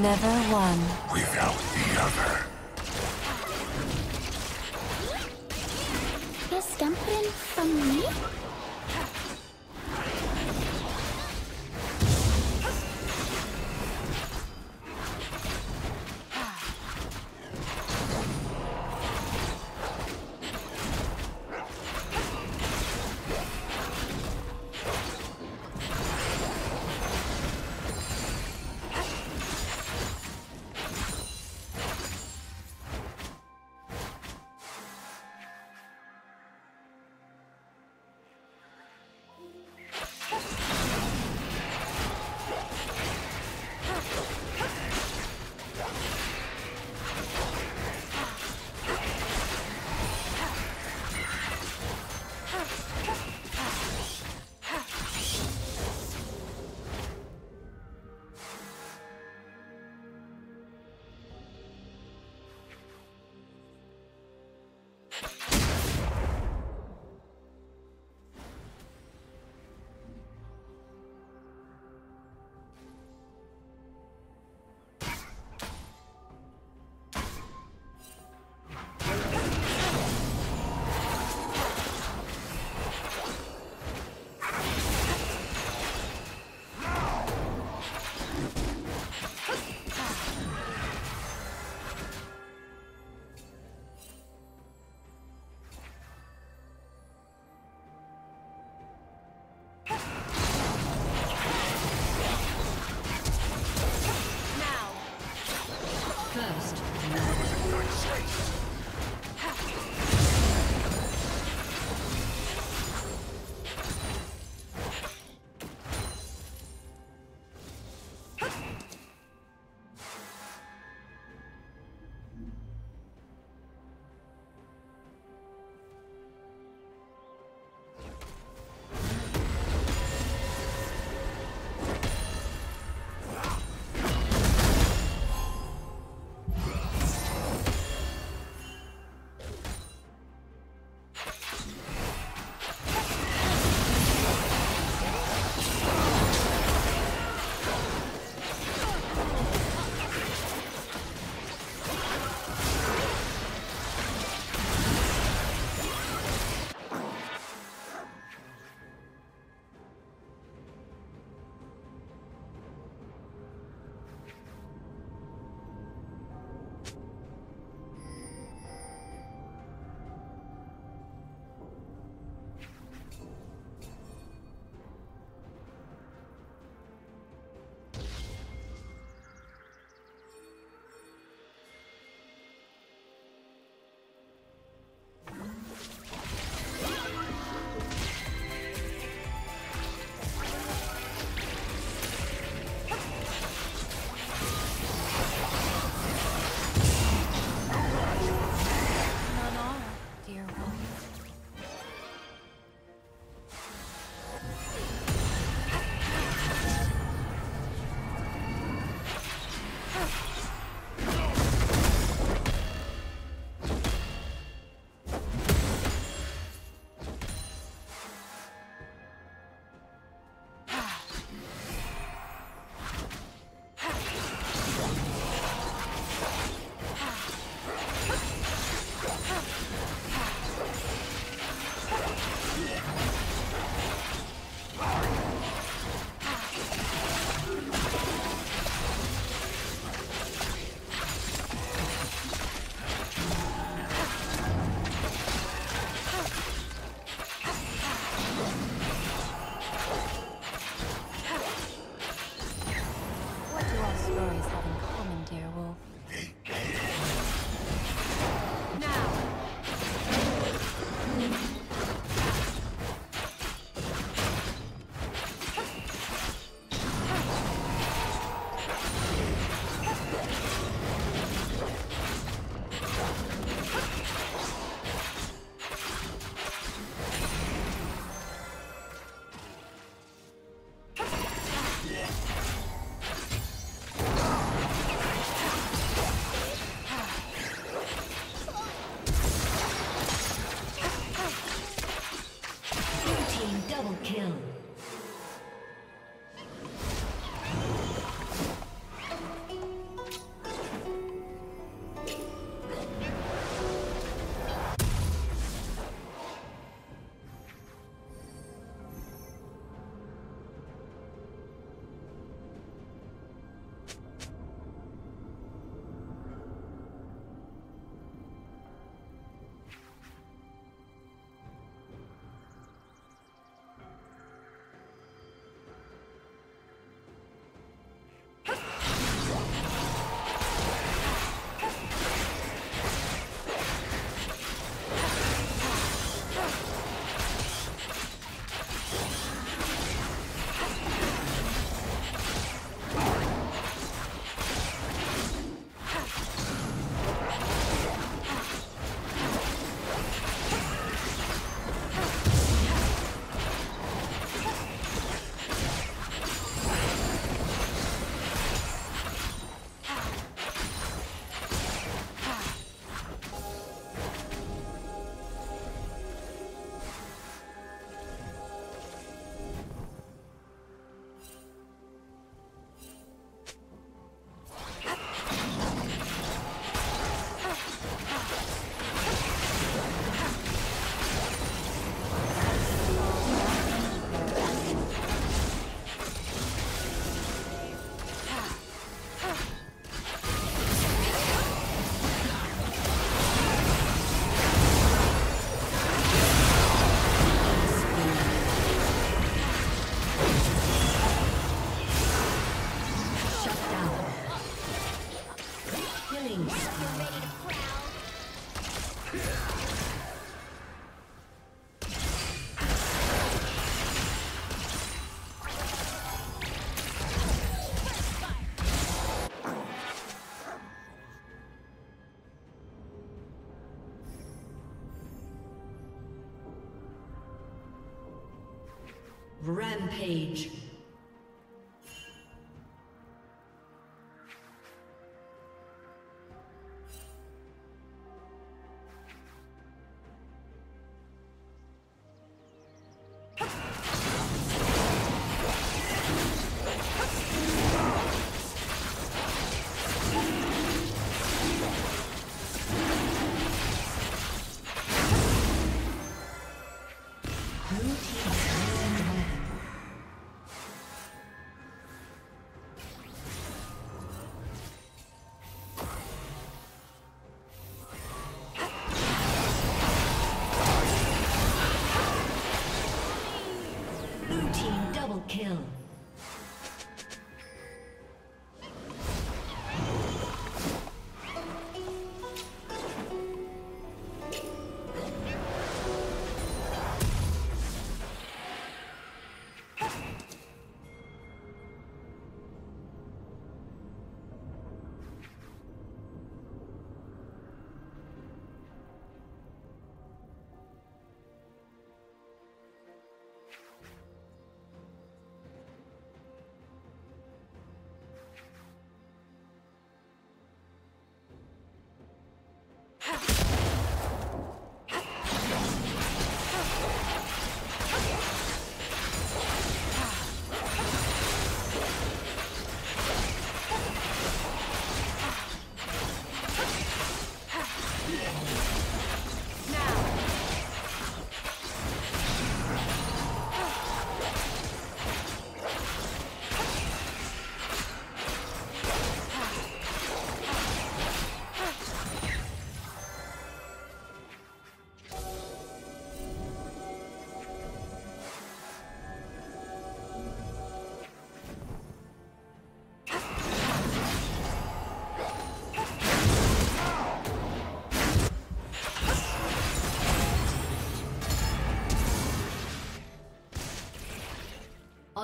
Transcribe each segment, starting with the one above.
Never one. without the other. You're scampering from me? Rampage.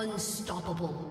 Unstoppable.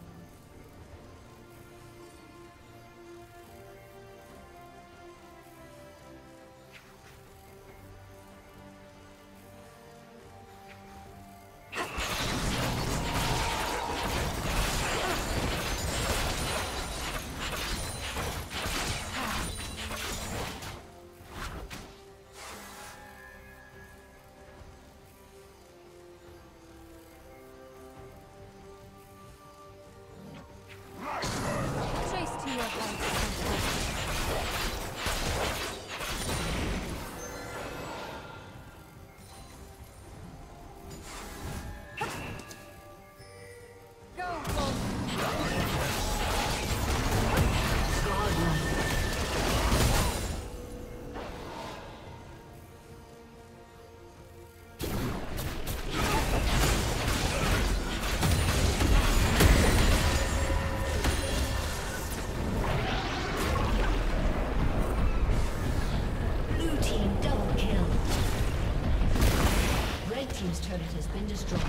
turret has been destroyed.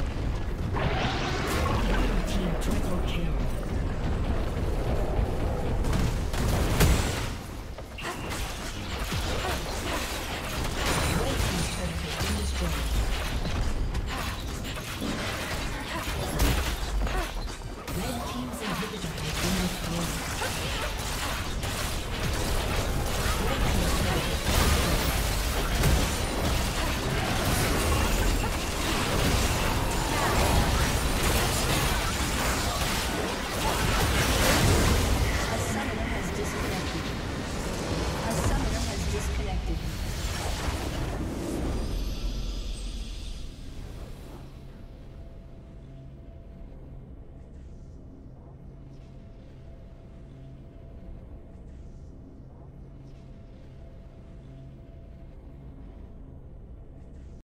Team triple kill.